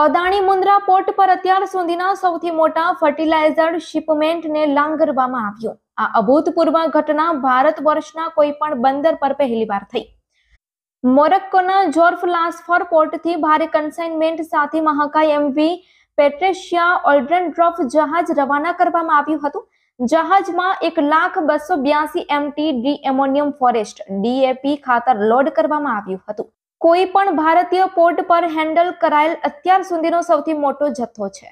Adani Mundra port પર અત્યાર સુધીના સૌથી મોટા ફર્ટિલાઇઝર શિપમેન્ટને લાંગરવામાં આવ્યું. આ અભૂતપૂર્વ ઘટના ભારત વર્ષના કોઈ પણ બંદર પર પહેલીવાર થઈ. મોરક્કોના જોર્ફ લાસ્ફોર પોર્ટથી ભારે કન્સાઇનમેન્ટ સાથે મહાકાય એમવી પેટ્રેશિયા ઓલ્ડ્રેન્ડ્રોફ જહાજ રવાના કરવામાં આવ્યું હતું. જહાજમાં એક લાખ બસો બ્યાસી MT di ammonium phosphate DAP ખાતર લોડ કરવામાં આવ્યું હતું. કોઈ પણ ભારતીય પોર્ટ પર હેન્ડલ કરાયેલ અત્યાર સુધીનો સૌથી મોટો જથ્થો છે.